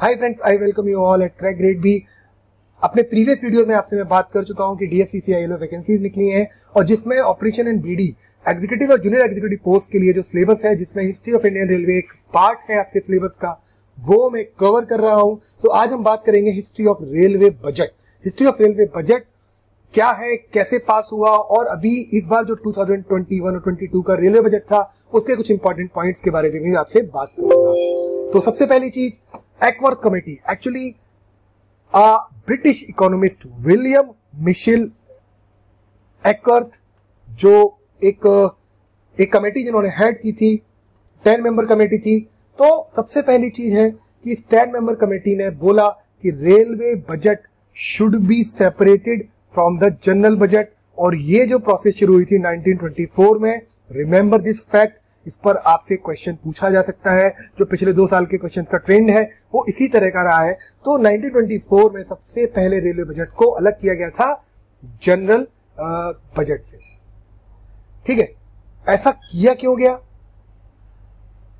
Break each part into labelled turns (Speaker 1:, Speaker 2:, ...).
Speaker 1: Hi friends I welcome you all at track grade B अपने previous video में आपसे मैं बात कर चुका हूँ कि डीएफसीसी आई वैकेंसीज निकली हैं और जिसमें ऑपरेशन एंड बीडी एग्जीक्यूटिव और जूनियर एग्जीक्यूटिव पोस्ट के लिए जो सिलेबस है, जिसमें हिस्ट्री ऑफ़ इंडियन रेलवे एक पार्ट है आपके सिलेबस का, वो मैं कवर कर रहा हूँ। तो आज हम बात करेंगे history of railway budget history of railway budget क्या है, कैसे पास हुआ और अभी इस बार जो 2021 और 22 का रेलवे बजट था, उसके कुछ इंपॉर्टेंट पॉइंट्स के बारे में भी आपसे बात करूँगा। तो सबसे पहली चीज़ Acworth committee actually British economist William Mitchell Acworth जो एक एक कमेटी जिन्होंने हेड की थी टेन मेंबर कमेटी थी तो सबसे पहली चीज़ है कि इस टेन मेंबर कमेटी ने बोला कि railway budget should be separated from the general budget और ये जो प्रोसेस शुरू हुई थी 1924 में रिमेंबर दिस फैक्ट इस पर आपसे क्वेश्चन पूछा जा सकता है, जो पिछले दो साल के क्वेश्चन का ट्रेंड है, वो इसी तरह का रहा है। तो 1924 में सबसे पहले रेलवे बजट को अलग किया गया था जनरल बजट से। ठीक है? ऐसा किया क्यों गया?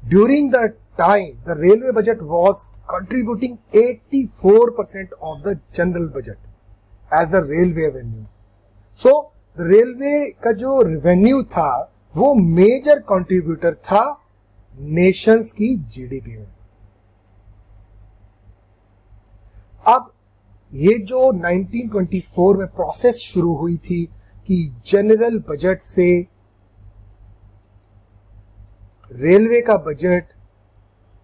Speaker 1: During the time the railway budget was contributing 84 percent of the general budget as a railway revenue so railway का जो रेवेन्यू था वो मेजर कंट्रीब्यूटर था नेशंस की जीडीपी में। अब ये जो 1924 में प्रोसेस शुरू हुई थी कि जनरल बजट से रेलवे का बजट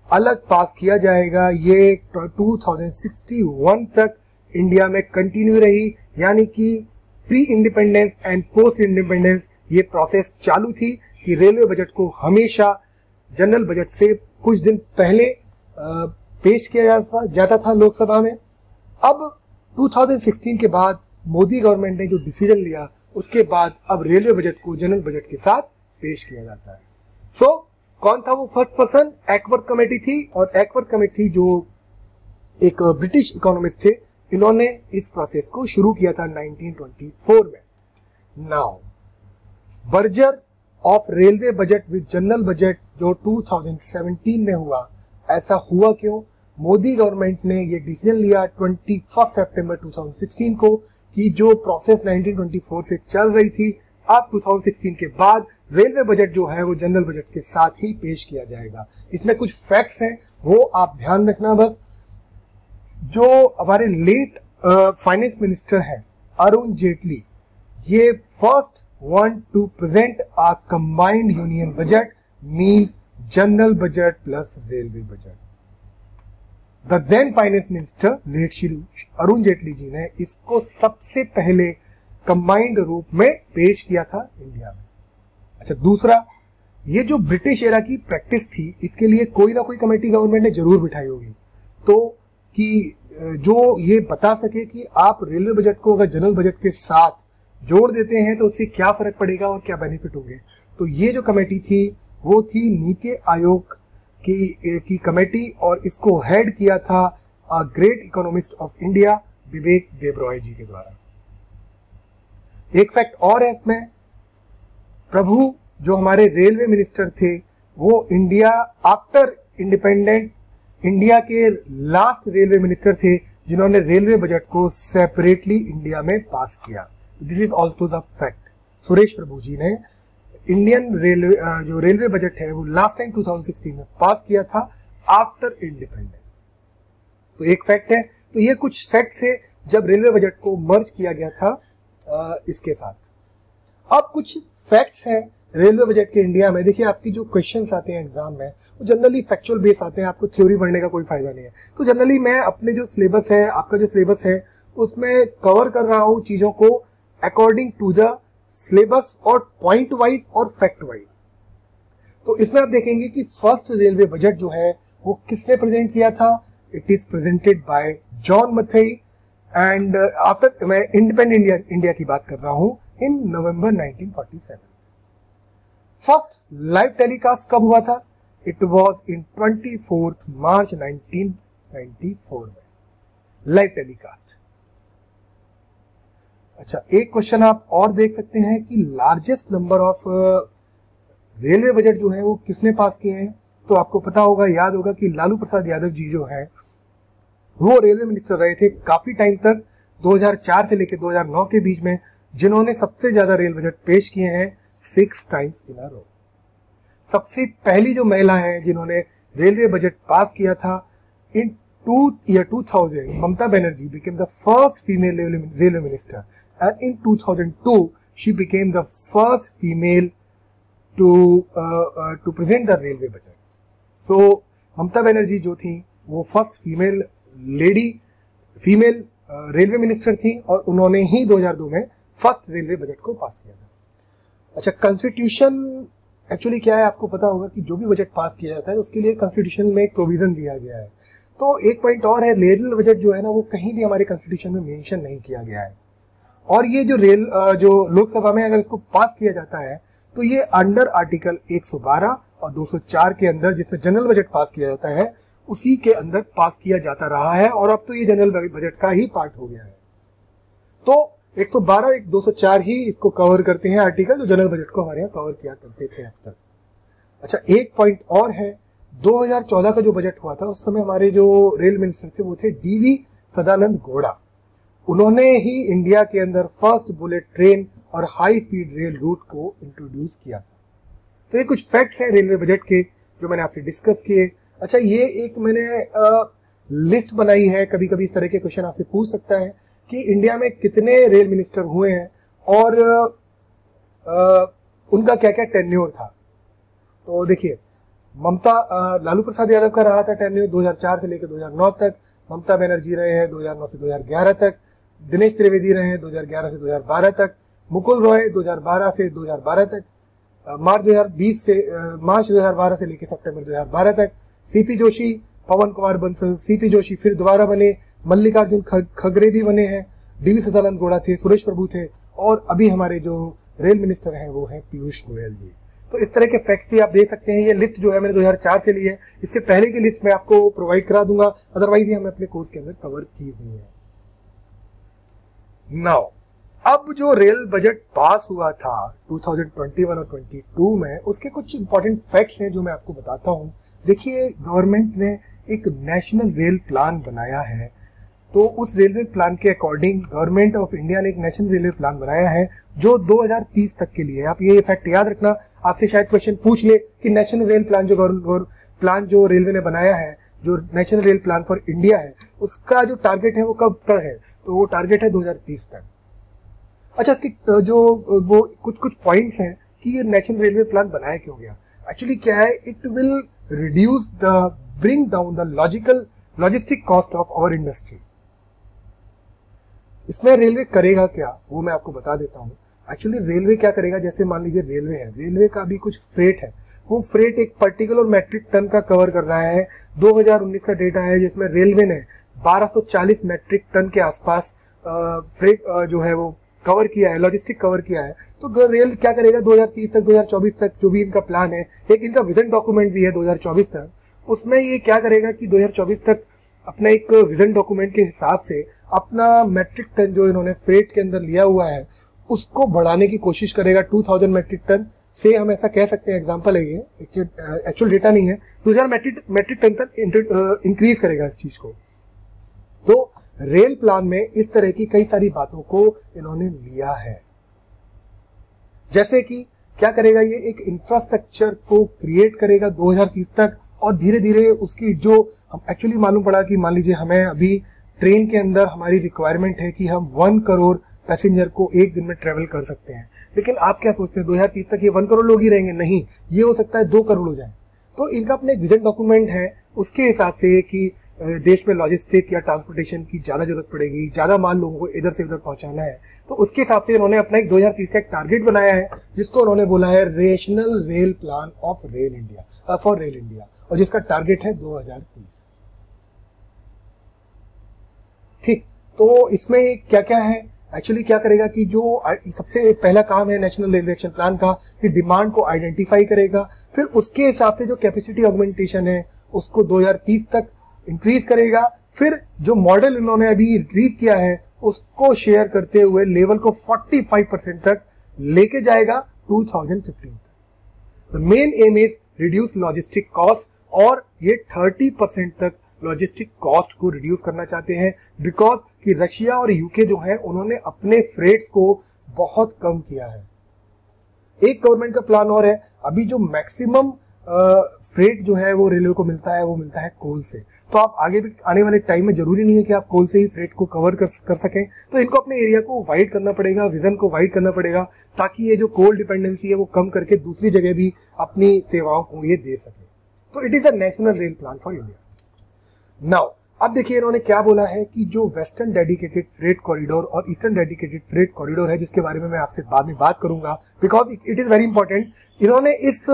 Speaker 1: अलग पास किया जाएगा, ये 2061 तक इंडिया में कंटिन्यू रही, यानी कि pre independence and post independence ये प्रोसेस चालू थी कि रेलवे बजट को हमेशा जनरल बजट से कुछ दिन पहले पेश किया जाता जाता था लोकसभा में। अब 2016 के बाद मोदी गवर्नमेंट ने जो डिसीज़न लिया उसके बाद अब रेलवे बजट को जनरल बजट के साथ पेश किया जाता है। सो so, कौन था वो फ़र्स्ट पर्सन एक्वर्थ कमेटी थी और एक्वर्थ कमेटी जो एक ब्रिटिश इकोनॉमिस्ट थे। इन्होंने इस प्रोसेस को शुरू किया था 1924 में। Now merger of railway budget with general budget जो 2017 में हुआ। ऐसा हुआ क्यों? मोदी गवर्नमेंट ने ये डिसीज़न लिया 21 सितंबर 2016 को कि जो प्रोसेस 1924 से चल रही थी, अब 2016 के बाद रेलवे बजट जो है वो जनरल बजट के साथ ही पेश किया जाएगा। इसमें कुछ फैक्ट्स हैं, वो आप ध्यान रखना बस। जो हमारे लेट फाइनेंस मिनिस्टर हैं, अरुण जेटली, ये first one to present a combined union budget means general budget plus railway budget the then finance minister late Shri Arun Jaitley ji ने इसको सबसे पहले कंबाइंड रूप में पेश किया था इंडिया में। अच्छा दूसरा, ये जो ब्रिटिश एरा की प्रैक्टिस थी, इसके लिए कोई ना कोई कमेटी गवर्नमेंट ने ज़रूर बिठाई होगी। तो कि जो ये बता सके कि आप रेलवे बजट को अगर जनरल बजट के साथ जोड़ देते हैं तो उससे क्या फ़र्क पड़ेगा और क्या बेनिफिट होंगे? तो ये जो कमेटी थी, वो थी नीति आयोग की की कमेटी और इसको हेड किया था a great economist of India Vivek Debroy ji के द्वारा। एक फैक्ट और है इसमें, प्रभु जो हमारे रेलवे मिनिस्टर थे, वो इंडिया आफ्टर इंडिपेंडेंट इंडिया के लास्ट रेलवे मिनिस्टर थे, जिन्होंने रेलवे बजट को सेपरेटली इंडिया में पास किया। This is also the fact Suresh Prabhu ji ने इंडियन रेलवे जो रेलवे बजट है, वो लास्ट टाइम 2016 में पास किया था आफ्टर इंडिपेंडेंस तो एक फैक्ट है तो ये कुछ फैक्ट है जब रेलवे बजट को मर्ज किया गया था इसके साथ। अब कुछ फैक्ट्स हैं रेलवे बजट के इंडिया में। देखिए, आपकी जो क्वेश्चंस आते हैं एग्ज़ाम में, वो जनरली फैक्चुअल बेस आते हैं, आपको थ्योरी पढ़ने का कोई फ़ायदा नहीं है। तो जनरली मैं अपने जो सिलेबस है, आपका जो सिलेबस है, उसमें कवर कर रहा हूँ चीज़ों को अकॉर्डिंग टू द सिलेबस और पॉइंट वाइज और फैक्ट वाइज तो इसमें आप देखेंगे कि फ़र्स्ट रेलवे बजट जो है, वो किसने प्रेजेंट किया था? It is presented by John Mathai and after मैं इंडिपेंडेंट इंडिया इंडिया की बात कर रहा हूँ in November 1947 first live telecast कब हुआ था? It was in twenty March 1994 में. लाइव टेलीकास्ट अच्छा एक क्वेश्चन आप और देख सकते हैं कि largest number of railway budget जो है वो किसने पास किए हैं? तो आपको पता होगा, याद होगा कि लालू प्रसाद यादव जी जो है, वो रेलवे मिनिस्टर रहे थे काफ़ी टाइम तक 2004 से लेकर 2009 के बीच में, जिन्होंने सबसे ज़्यादा रेल बजट पेश किए हैं सिक्स टाइम्स इन अ रो सबसे पहली जो महिला है जिन्होंने रेलवे बजट पास किया था in to year 2000 Mamata Banerjee became the first female railway minister and in 2002 she became she became the first female to to present the railway budget so Mamata Banerjee जो थी, वो first female lady female railway minister थी और उन्होंने ही 2002 में first railway budget को पास किया था। अच्छा कॉन्स्टिट्यूशन एक्चुअली क्या है आपको पता होगा कि जो भी बजट पास किया जाता है, उसके लिए कॉन्स्टिट्यूशन में एक प्रोविज़न दिया गया है। तो एक पॉइंट और है रेल बजट जो है ना, वो कहीं भी हमारे कॉन्स्टिट्यूशन में मेंशन नहीं किया गया है। और ये जो रेल जो लोकसभा में अगर इसको पास किया जाता है तो ये अंडर आर्टिकल 112 और 204 के अंदर जिसमें जनरल बजट पास किया जाता है, उसी के अंदर पास किया जाता रहा है और अब तो ये जनरल बजट का ही पार्ट हो गया है। तो 112 एक 204 ही इसको कवर करते हैं आर्टिकल जो जनरल बजट को हमारे यहाँ कवर किया करते थे अब तक। अच्छा एक पॉइंट और है 2014 का जो बजट हुआ था, उस समय हमारे जो रेल मिनिस्टर थे वो थे डीवी सदानंद गौड़ा। उन्होंने ही इंडिया के अंदर फ़र्स्ट बुलेट ट्रेन और हाई स्पीड रेल रूट को इंट्रोड्यूस किया था। तो ये कुछ फैक्ट्स हैं रेलवे बजट के जो मैंने आपसे डिस्कस किए। अच्छा ये एक मैंने आ, लिस्ट बनाई है कभी कभी इस तरह के क्वेश्चन आपसे पूछ सकता है कि इंडिया में कितने रेल मिनिस्टर हुए हैं और आ, उनका क्या क्या टेन्योर था। तो देखिए ममता लालू प्रसाद यादव का रहा था टेन्योर 2004 से लेकर 2009 तक ममता बनर्जी रहे हैं 2009 से 2011 तक। दिनेश त्रिवेदी रहे हैं 2011 से 2012 तक, मुकुल रॉय 2012 से 2012 तक मार्च 2020 से मार्च 2012 से लेकर सितंबर 2012 तक, C P Joshi, Pawan Kumar Bansal, C P Joshi फिर दोबारा बने, मल्लिकार्जुन खगरे भी बने हैं डीवी सदानंद गौड़ा थे, सुरेश प्रभु थे, और अभी हमारे जो रेल मिनिस्टर हैं वो हैं पीयूष गोयल जी। तो इस तरह के फैक्ट्स भी आप देख सकते हैं, ये लिस्ट जो है मैंने 2004 से ली है, इससे पहले की लिस्ट मैं आपको प्रोवाइड करा दूँगा अदरवाइज़ ये हमें अपने कोर्स के अंदर कवर की हुई है। नाउ अब जो रेल बजट पास हुआ था 2021 और 22 में, उसके कुछ इंपॉर्टेंट फैक्ट्स हैं जो मैं आपको बताता हूँ। देखिए गवर्नमेंट ने एक नेशनल रेल प्लान बनाया है। तो उस रेलवे प्लान के अकॉर्डिंग गवर्नमेंट ऑफ़ इंडिया ने एक नेशनल रेलवे प्लान बनाया है, जो 2030 तक के लिए आप ये फैक्ट याद रखना। आपसे शायद क्वेश्चन पूछ ले कि नेशनल रेल प्लान जो प्लान जो रेलवे ने बनाया है जो national rail plan for India है, उसका जो टारगेट है वो कब तक है? तो वो टारगेट है 2030 तक। अच्छा इसकी जो वो कुछ कुछ पॉइंट्स हैं कि ये नेशनल रेलवे प्लान बनाया क्यों गया? एक्चुअली क्या है it will reduce the bring down the logical logistic cost of our industry इसमें रेलवे करेगा क्या? वो मैं आपको बता देता हूँ। एक्चुअली रेलवे क्या करेगा? जैसे मान लीजिए रेलवे है। रेलवे का भी कुछ फ्रेट है। वो फ्रेट एक पर्टिकुलर मैट्रिक टन का कवर कर रहा है। 2019 का डेटा है जिसमें रेलवे ने 1240 मैट्रिक टन के आसपास फ्रेट जो है वो कवर किया है लॉजिस्टिक कवर किया है। तो रेल क्या करेगा? 2030 तक 2024 तक जो भी इनका प्लान है, एक इनका विजन डॉक्यूमेंट भी है 2024 तक। उसमें ये क्या करेगा कि 2024 तक अपना एक विजन डॉक्यूमेंट के हिसाब से अपना मेट्रिक टन जो इन्होंने फ्रेट के अंदर लिया हुआ है, उसको बढ़ाने की कोशिश करेगा 2000 मेट्रिक टन से हम ऐसा कह सकते हैं एग्ज़ाम्पल है ये एक्चुअल डेटा नहीं है 2000 मेट्रिक मेट्रिक टन तक इंक्रीज करेगा इस चीज़ को। तो रेल प्लान में इस तरह की कई सारी बातों को इन्होंने लिया है। जैसे कि क्या करेगा ये, एक इंफ्रास्ट्रक्चर को क्रिएट करेगा 2030 तक, और धीरे धीरे उसकी जो, हम एक्चुअली मालूम पड़ा कि मान लीजिए हमें अभी ट्रेन के अंदर हमारी रिक्वायरमेंट है कि हम वन करोड़ पैसेंजर को एक दिन में ट्रेवल कर सकते हैं। लेकिन आप क्या सोचते हैं 2030 तक ये वन करोड़ लोग ही रहेंगे? नहीं, ये हो सकता है दो करोड़ हो जाए। तो इनका अपना विजन डॉक्यूमेंट है, उसके हिसाब से कि देश में लॉजिस्टिक या ट्रांसपोर्टेशन की ज़्यादा ज़रूरत पड़ेगी, ज़्यादा माल लोगों को इधर से उधर पहुंचाना है। तो उसके हिसाब से इन्होंने अपना एक 2030 का एक टारगेट बनाया है, जिसको उन्होंने बोला है rational rail plan of rail India for rail India और जिसका टारगेट है 2030 ठीक तो इसमें क्या क्या है? एक्चुअली क्या करेगा कि जो सबसे पहला काम है नेशनल रेलवे एक्शन प्लान का, कि डिमांड को आइडेंटिफाई करेगा। फिर उसके हिसाब से जो कैपेसिटी ऑगमेंटेशन है, उसको 2030 तक इंक्रीज करेगा। फिर जो मॉडल इन्होंने अभी रिट्रीव किया है, उसको शेयर करते हुए लेवल को 45 परसेंट तक लेके जाएगा 2015 तक। The main aim is reduce logistic cost और ये 30 परसेंट तक लॉजिस्टिक कॉस्ट को रिड्यूस करना चाहते हैं। बिकॉज़ कि रशिया और यूके जो है उन्होंने अपने फ्रेट्स को बहुत कम किया है। एक गवर्नमेंट का प्लान और है अभी जो मैक्सिमम फ्रेट जो है वो रेलवे को मिलता है वो मिलता है कोल से। तो आप आगे भी आने वाले टाइम में ज़रूरी नहीं है कि आप कोल से ही फ्रेट को कवर कर, कर सकें। तो इनको अपने एरिया को वाइड करना पड़ेगा विजन को वाइड करना पड़ेगा ताकि ये जो कोल डिपेंडेंसी है वो कम करके दूसरी जगह भी अपनी सेवाओं को ये दे सके। तो it is a national rail plan for India now अब देखिए इन्होंने क्या बोला है कि जो वेस्टर्न डेडिकेटेड फ्रेट कॉरिडोर और ईस्टर्न डेडिकेटेड फ्रेट कॉरिडोर है, जिसके बारे में मैं आपसे बाद में बात करूँगा because it is very important इन्होंने इस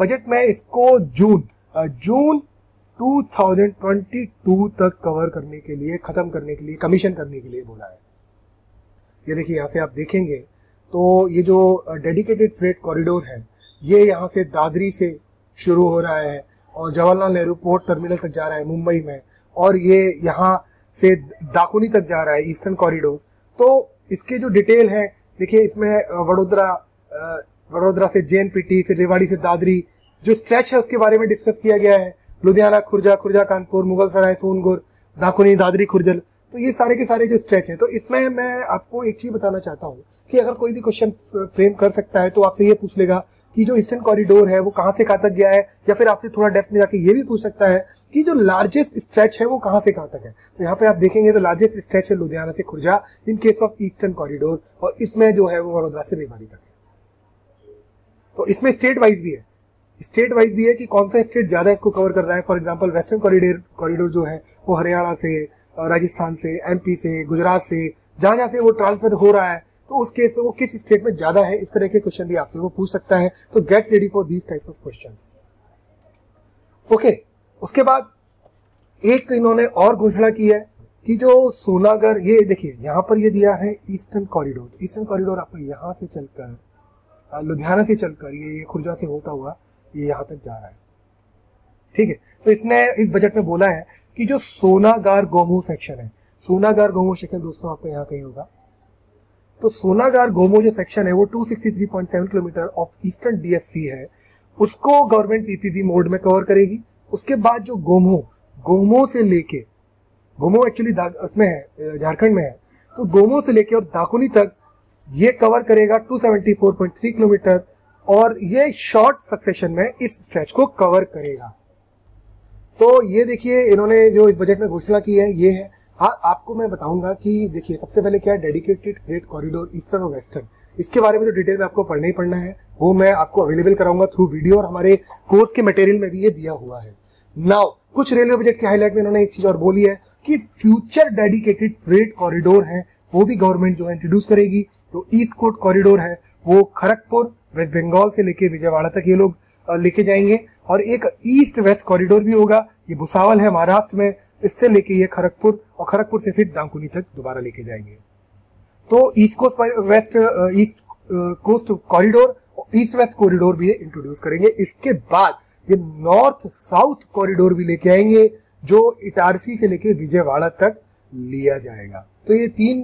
Speaker 1: बजट में इसको जून जून 2022 तक कवर करने के लिए, खत्म करने के लिए कमीशन करने के लिए बोला है। ये देखिए यहाँ से आप देखेंगे तो ये जो डेडिकेटेड फ्रेट कॉरिडोर है, ये यहाँ से दादरी से शुरू हो रहा है और जवाहरलाल नेहरू पोर्ट टर्मिनल तक जा रहा है मुंबई में। और ये यहाँ से दाकुनी तक जा रहा है, ईस्टर्न कॉरिडोर तो इसके जो डिटेल है, देखिए, इसमें वडोदरा वडोदरा से जेएनपीटी फिर रेवाड़ी से दादरी, जो स्ट्रेच है उसके बारे में डिस्कस किया गया है. लुधियाना, खुर्जा खुर्जा, कानपुर मुगल सराय सोनगुर, दाकुनी, दादरी, खुर्जल. तो ये सारे के सारे जो स्ट्रेच है तो इसमें मैं आपको एक चीज़ बताना चाहता हूँ कि अगर कोई भी क्वेश्चन फ्रेम कर सकता है तो आपसे ये पूछ लेगा कि जो ईस्टर्न कॉरिडोर है, वो कहाँ से कहाँ तक गया है, या फिर आपसे थोड़ा डेप्थ में जाके ये भी पूछ सकता है कि जो लार्जेस्ट स्ट्रेच है, वो कहाँ से कहाँ तक है। तो यहाँ पे आप देखेंगे तो लार्जेस्ट स्ट्रेच है लुधियाना से Khurja in case of eastern corridor और इसमें जो है वो वडोदरा से रेवाड़ी तक है। तो इसमें स्टेट वाइज भी है। स्टेट वाइज भी है कि कौन सा स्टेट ज़्यादा इसको कवर कर रहा है। For example western corridor corridor जो है, वो हरियाणा से राजस्थान से एमपी से, गुजरात से, जहाँ जहाँ से वो ट्रांसफ़र हो रहा है तो उस केस में वो किस स्टेट में ज़्यादा है, इस तरह के क्वेश्चन भी आपसे वो पूछ सकता है। तो get ready for these types of question okay उसके बाद एक इन्होंने और घोषणा की है कि जो सोनागर, ये देखिए, यहाँ पर ये दिया है ईस्टर्न कॉरिडोर ईस्टर्न कॉरिडोर आपको यहाँ से चलकर लुधियाना से चलकर, ये खुर्जा से होता हुआ ये यहाँ तक जा रहा है। ठीक है तो इसने, इस बजट में बोला है कि जो सोनागार गोमो सेक्शन है, सोनागार गोमो सेक्शन दोस्तों आपको यहाँ कहीं होगा। तो सोनागार गोमो जो सेक्शन है, वो 263.7 किलोमीटर ऑफ़ ईस्टर्न डीएफसी है। उसको गवर्नमेंट पीपीपी मोड में कवर करेगी। उसके बाद जो गोमो गोमो से लेके, गोमो एक्चुअली उसमें है झारखंड में है। तो गोमो से लेके और दाकुनी तक ये कवर करेगा 274.3 किलोमीटर और ये शॉर्ट सक्सेशन में इस स्ट्रेच को कवर करेगा। तो ये देखिए, इन्होंने जो इस बजट में घोषणा की है, ये है। हाँ आपको मैं बताऊँगा कि देखिए, सबसे पहले क्या है डेडिकेटेड फ्रेट कॉरिडोर ईस्टर्न और वेस्टर्न इसके बारे में जो डिटेल में आपको पढ़ना ही पढ़ना है, वो मैं आपको अवेलेबल कराऊँगा थ्रू वीडियो और हमारे कोर्स के मटेरियल में भी ये दिया हुआ है। नाउ कुछ रेलवे बजट के हाईलाइट में इन्होंने एक चीज़ और बोली है कि फ्यूचर डेडिकेटेड फ्रेट कॉरिडोर है, वो भी गवर्नमेंट जो है इंट्रोड्यूस करेगी। तो ईस्ट कोस्ट कॉरिडोर है, वो खड़गपुर वेस्ट बंगाल से लेके विजयवाड़ा तक ये लोग लेके जाएँगे। और एक ईस्ट वेस्ट कॉरिडोर भी होगा। ये भुसावल है महाराष्ट्र में। इससे लेके ये खड़गपुर और खड़गपुर से फिर दांकुनी तक दोबारा लेके जाएँगे। तो east coast west east coast corridor east west corridor भी इंट्रोड्यूस करेंगे। इसके बाद ये नॉर्थ साउथ कॉरिडोर भी लेके आएँगे, जो इटारसी से लेके विजयवाड़ा तक लिया जाएगा। तो ये तीन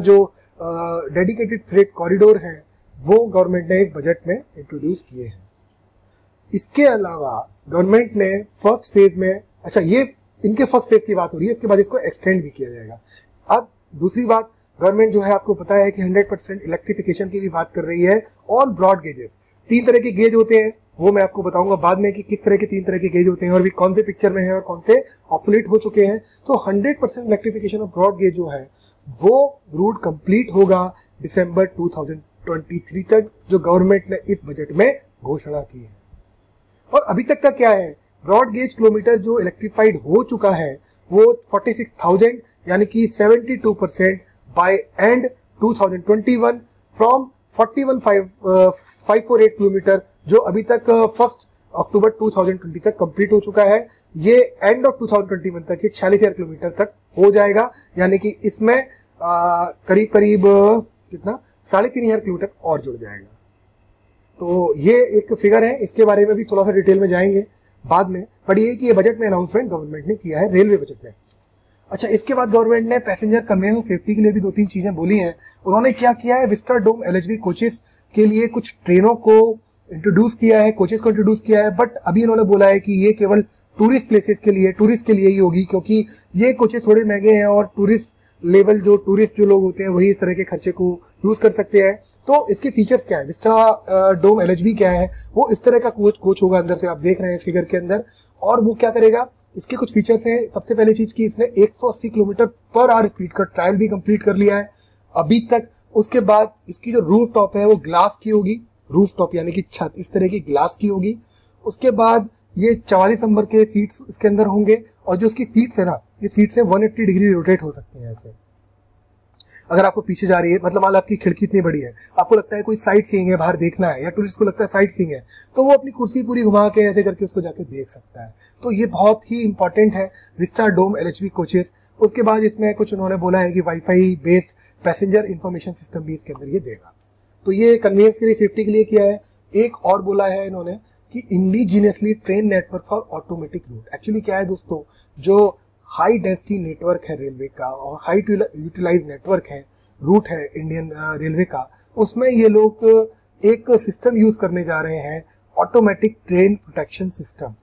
Speaker 1: जो डेडिकेटेड फ्रेट कॉरिडोर हैं, वो गवर्नमेंट ने इस बजट में इंट्रोड्यूस किए हैं। इसके अलावा गवर्नमेंट ने फ़र्स्ट फ़ेज़ में अच्छा ये, इनके फ़र्स्ट फ़ेज़ की बात हो रही है, इसके बाद इसको एक्सटेंड भी किया जाएगा। अब दूसरी बात गवर्नमेंट जो है आपको पता है कि 100 परसेंट इलेक्ट्रिफिकेशन की भी बात कर रही है ऑन ब्रॉड गेजेस तीन तरह के गेज होते हैं, वो मैं आपको बताऊँगा बाद में कि किस तरह के तीन तरह के गेज होते हैं, और भी कौन से पिक्चर में है और कौन से ऑफलेट हो चुके हैं। तो 100 percent electrification of broad gauge जो है, वो रूट कंप्लीट होगा दिसंबर 23 तक, जो गवर्नमेंट ने इस बजट में घोषणा की है। और अभी तक का क्या है? ब्रॉड गेज किलोमीटर जो इलेक्ट्रीफाइड हो चुका है वो 46,000 यानी कि 72 percent by end 2021 from 41,548 kilometre जो अभी तक फ़र्स्ट अक्टूबर 2020 तक कंप्लीट हो चुका है। ये एंड ऑफ़ 2021 तक ये छियालीस हज़ार किलोमीटर तक हो जाएगा। यानी कि इसमें करीब करीब कितना? साढ़े तीन हज़ार किलोमीटर और जुड़ जाएगा। तो ये एक फिगर है, इसके बारे में भी थोड़ा सा डिटेल में जाएँगे बाद में बट ये कि ये बजट में अनाउंसमेंट गवर्नमेंट ने किया है रेलवे बजट में। अच्छा इसके बाद गवर्नमेंट ने पैसेंजर कन्वेंस सेफ्टी के लिए भी दो तीन चीज़ें बोली हैं। उन्होंने क्या किया है? विस्टर डोम एल कोचेस के लिए कुछ ट्रेनों को इंट्रोड्यूस किया है कोचेस को इंट्रोड्यूस किया है बट अभी इन्होंने बोला है कि ये केवल टूरिस्ट प्लेसेस के लिए टूरिस्ट के लिए ही होगी, क्योंकि ये कोचेस थोड़े महँगे हैं और टूरिस्ट लेवल जो टूरिस्ट जो लोग होते हैं, वही इस तरह के खर्चे को यूज़ कर सकते हैं। तो इसके फीचर्स क्या है? विस्टा डोम एल क्या है, वो इस तरह का कोच कोच होगा अंदर से, आप देख रहे हैं फिगर के अंदर। और वो क्या करेगा? इसके कुछ फीचर्स हैं। सबसे पहली चीज़ की इसने 180 किलोमीटर पर आवर स्पीड का ट्रायल भी कंप्लीट कर लिया है। अभी तक उसके बाद इसकी जो रूफ टॉप है, वो ग्लास की होगी। रूफ टॉप यानी कि छत, इस तरह की ग्लास की होगी। उसके बाद ये चवालीस नंबर के सीट्स इसके अंदर होंगे। और जो उसकी सीट्स है ना, ये सीट्स है 180 डिग्री रोटेट हो सकती हैं ऐसे। अगर आपको पीछे जा रही है मतलब मान आपकी खिड़की इतनी बड़ी है, आपको लगता है कोई साइट सीइंग है, बाहर देखना है, या टूरिस्ट को लगता है साइट सीइंग है तो वो अपनी कुर्सी पूरी घुमा के ऐसे करके उसको जाके देख सकता है। तो ये बहुत ही इंपॉर्टेंट है विस्टा डोम एल कोचेस उसके बाद इसमें कुछ उन्होंने बोला है कि wifi based passenger information system भी इसके अंदर ये देगा। तो ये कन्वीनियंस के लिए सेफ्टी के लिए किया है। एक और बोला है इन्होंने कि indigenously train network for automatic route. Actually क्या है दोस्तों, जो हाई डेंसिटी नेटवर्क है रेलवे का और हाई यूटिलाइज नेटवर्क है रूट है इंडियन रेलवे का, उसमें ये लोग एक सिस्टम यूज़ करने जा रहे हैं ऑटोमेटिक ट्रेन प्रोटेक्शन सिस्टम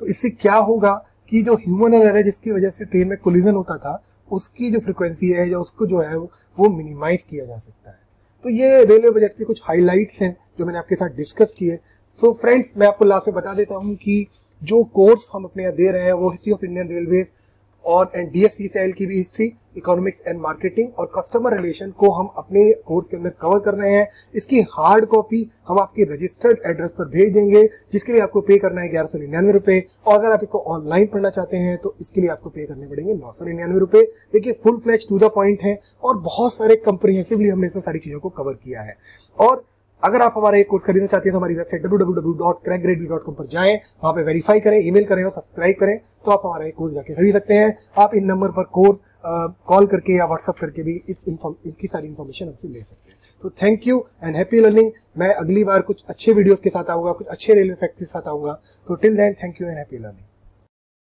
Speaker 1: तो इससे क्या होगा कि जो ह्यूमन एरर है, जिसकी वजह से ट्रेन में कोलिजन होता था, उसकी जो फ्रिक्वेंसी है या उसको जो है, वो मिनिमाइज किया जा सकता है। तो ये रेलवे बजट के कुछ हाइलाइट्स हैं, जो मैंने आपके साथ डिस्कस किए। सो so फ्रेंड्स मैं आपको लास्ट में बता देता हूँ कि जो कोर्स हम अपने यहाँ दे रहे हैं, वो हिस्ट्री ऑफ़ इंडियन रेलवे और एंड डी की भी हिस्ट्री इकोनॉमिक्स एंड मार्केटिंग और कस्टमर रिलेशन को हम अपने कोर्स के अंदर कवर कर रहे हैं। इसकी हार्ड कॉपी हम आपके रजिस्टर्ड एड्रेस पर भेज देंगे, जिसके लिए आपको पे करना है ग्यारह सौ निन्यानवे रुपए। और अगर आप इसको ऑनलाइन पढ़ना चाहते हैं तो इसके लिए आपको पे करने पड़ेंगे नौ सौ निन्यानवे रुपए। देखिए full flash to the point है और बहुत सारे कंप्रिहेंसिवली हमने इसमें सारी चीज़ों को कवर किया है। और अगर आप हमारा एक कोर्स खरीदना चाहते हैं तो हमारी वेबसाइट www.crackgrade.com पर जाएँ, वहाँ पे वेरीफाई करें ईमेल करें और सब्सक्राइब करें तो आप हमारा एक कोर्स जाके खरीद सकते हैं। आप इन नंबर पर कोर्स कॉल करके या व्हाट्सअप करके भी इस इनकी सारी इन्फॉर्मेशन हमसे ले सकते हैं। तो thank you and happy learning मैं अगली बार कुछ अच्छे वीडियोस के साथ आऊँगा, कुछ अच्छे रेलवे फैक्ट के साथ आऊँगा। तो till then thank you and happy learning